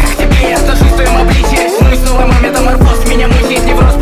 Как теплее я стажусь в твоем обличье Снусь снова мой метаморфоз Меня мучает невроз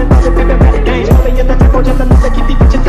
i Dodger, baby, ballin' in the triple,